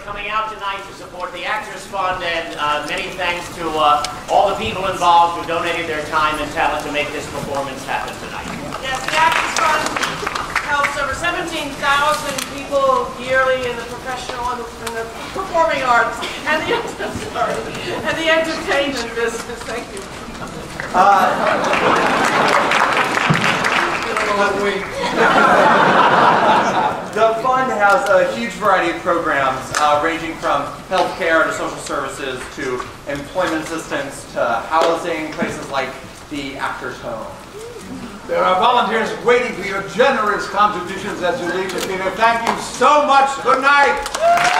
for coming out tonight to support the Actors Fund, and uh, many thanks to uh, all the people involved who donated their time and talent to make this performance happen tonight. Yes, the Actors Fund helps over 17,000 people yearly in the professional and in the performing arts and the, sorry, and the entertainment business. Thank you. The fund has a huge variety of programs uh, ranging from healthcare to social services to employment assistance to housing, places like the Actors Home. There are volunteers waiting for your generous contributions as you leave the theater. Thank you so much. Good night.